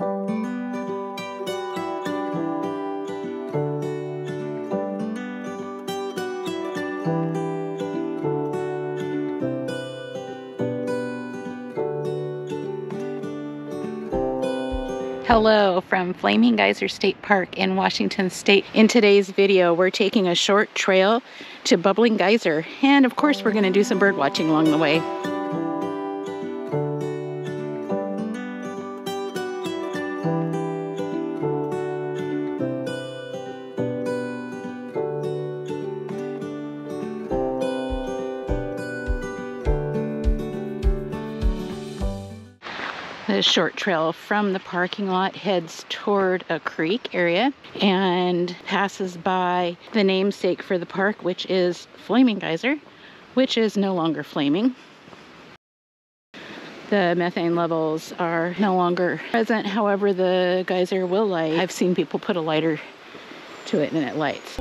Hello from Flaming Geyser State Park in Washington State. In today's video, we're taking a short trail to Bubbling Geyser. And of course, we're gonna do some bird watching along the way. The short trail from the parking lot heads toward a creek area and passes by the namesake for the park, which is Flaming Geyser, which is no longer flaming. The methane levels are no longer present, however, the geyser will light. I've seen people put a lighter to it and it lights.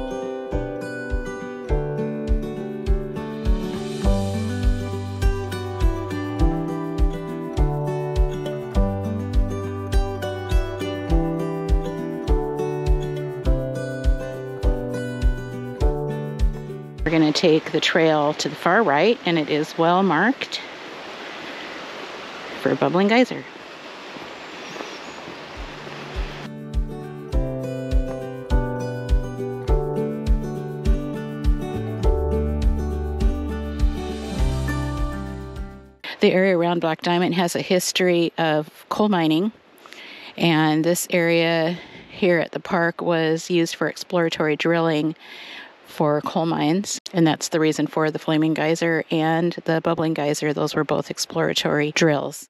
We're going to take the trail to the far right, and it is well marked for a Bubbling Geyser. The area around Black Diamond has a history of coal mining, and this area here at the park was used for exploratory drilling for coal mines, and that's the reason for the Flaming Geyser and the Bubbling Geyser. Those were both exploratory drills.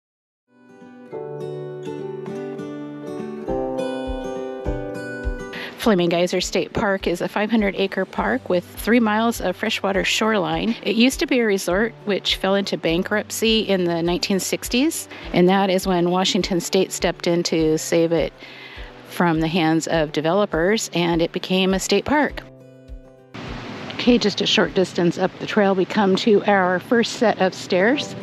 Flaming Geyser State Park is a 500 acre park with three miles of freshwater shoreline. It used to be a resort which fell into bankruptcy in the 1960s, and that is when Washington State stepped in to save it from the hands of developers and it became a state park. Okay, just a short distance up the trail, we come to our first set of stairs.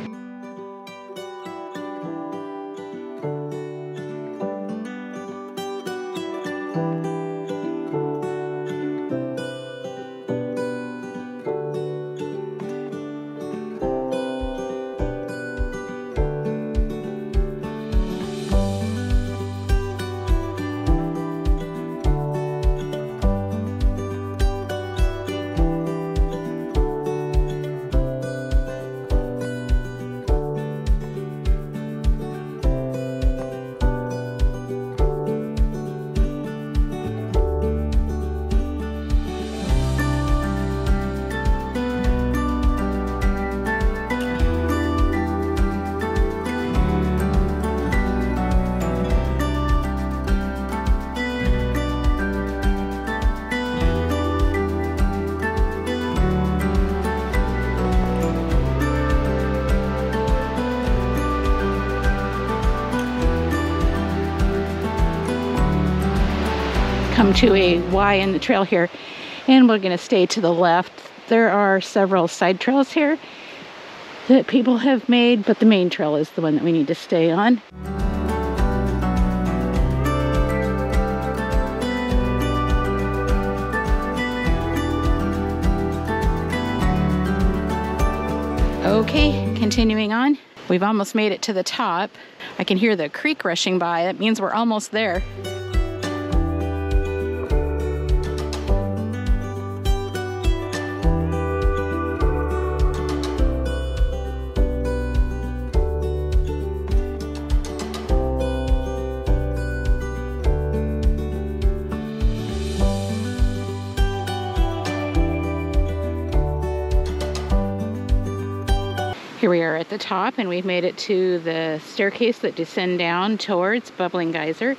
Come to a Y in the trail here and we're going to stay to the left. There are several side trails here that people have made, but the main trail is the one that we need to stay on. Okay, continuing on. We've almost made it to the top. I can hear the creek rushing by. That means we're almost there. Here we are at the top and we've made it to the staircase that descend down towards Bubbling Geyser.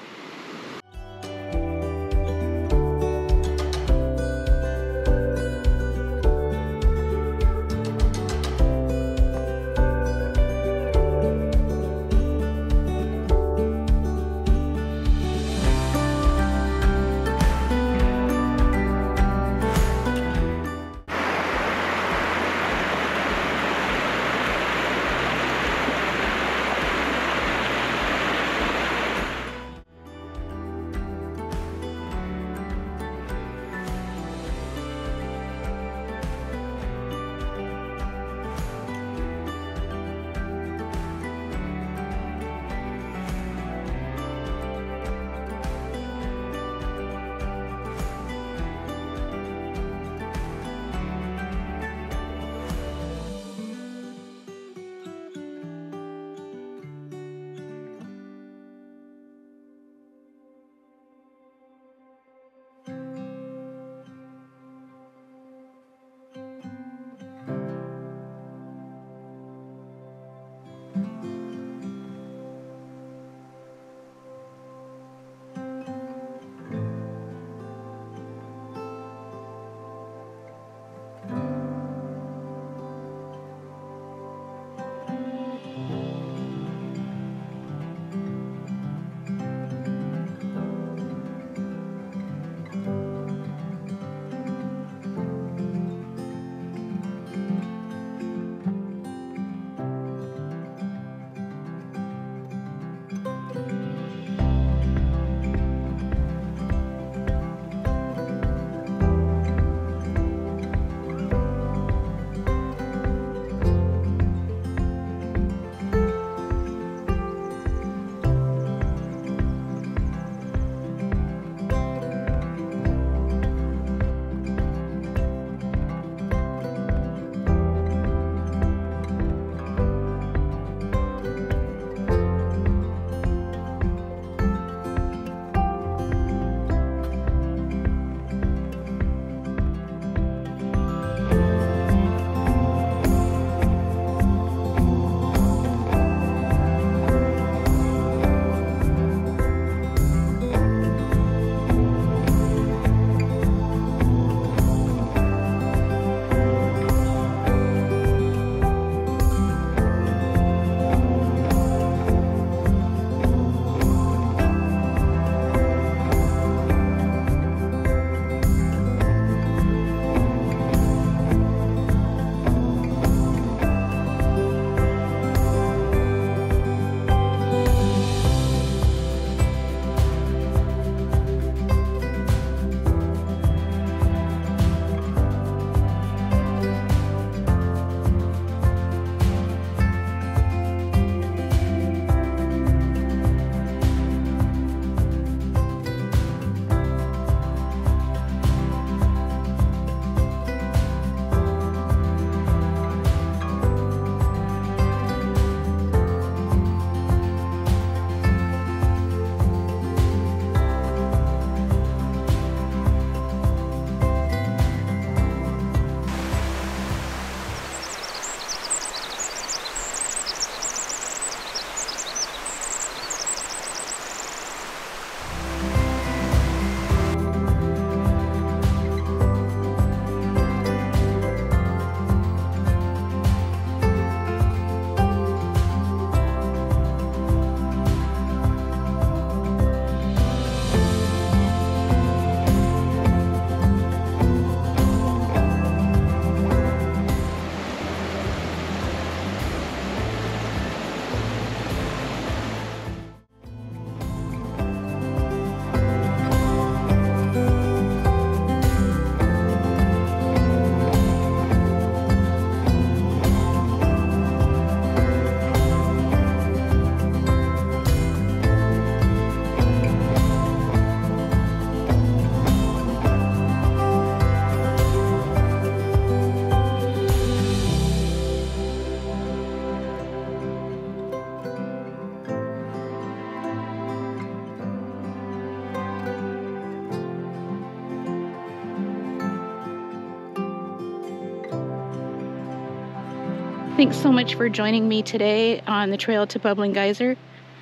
Thanks so much for joining me today on the trail to Bubbling Geyser.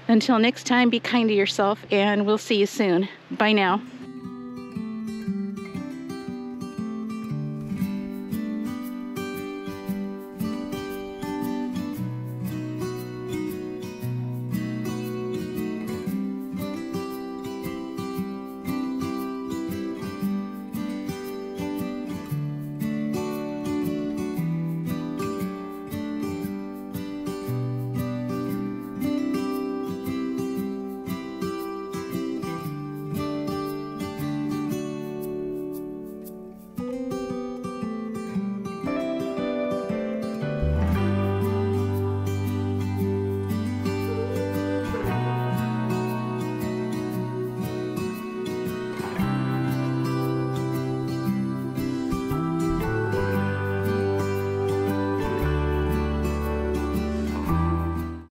Until next time, be kind to yourself, and we'll see you soon. Bye now.